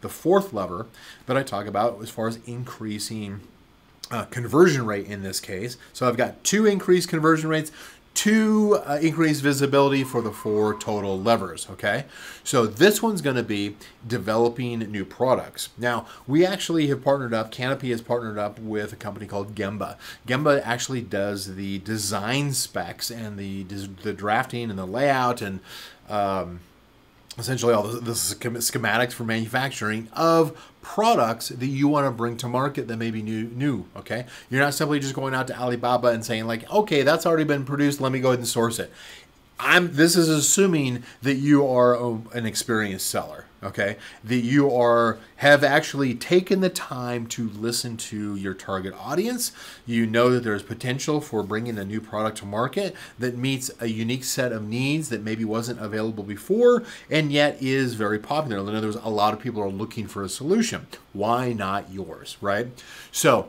the fourth lever that I talk about as far as increasing uh, conversion rate in this case. So I've got two increased conversion rates, two uh, increased visibility for the four total levers. Okay, so this one's going to be developing new products. Now we actually have partnered up. Canopy has partnered up with a company called Gembah. Gembah actually does the design specs and the the drafting and the layout and um, essentially all the, the schematics for manufacturing of products that you want to bring to market that may be new new okay? You're not simply just going out to alibaba and saying like okay that's already been produced let me go ahead and source it i'm this is assuming that you are a, an experienced seller okay? That you are have actually taken the time to listen to your target audience. You know that there's potential for bringing a new product to market that meets a unique set of needs that maybe wasn't available before and yet is very popular. In other words a lot of people are looking for a solution. Why not yours right? So